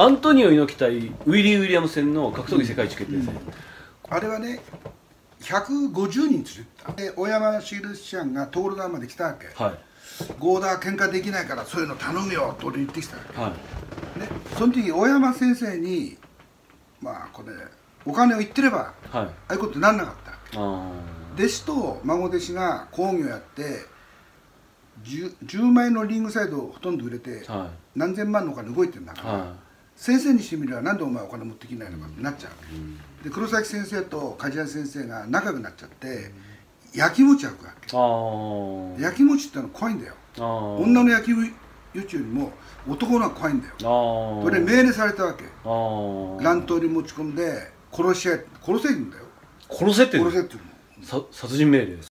アントニオ猪木対ウィリー・ウィリアム戦の格闘技世界一決定戦、あれはね150人連れてた。で小山茂ちゃんがトールダウンまで来たわけ。はい。ゴーダー喧嘩できないからそういうの頼むよと俺言ってきたわけ。はい。ねその時大山先生にまあこれお金を言ってればはい。ああいうことにならなかった。弟子と孫弟子が講義をやって 10, 10万円のリングサイドほとんど売れてあは何千万のお金動いてるんだから、い。は先生にしてみればなんでお前お金持ってきないのかってなっちゃう。で黒崎先生と梶谷先生が仲良くなっちゃって焼き餅焼くわけ。あー。焼き餅ってのは怖いんだよ。女の焼き餅よりも男の方が怖いんだよ。あー。これ命令されたわけ。乱闘に持ち込んで殺し合い殺せるんだよ。殺せって殺せって殺人命令です